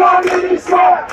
Assiste a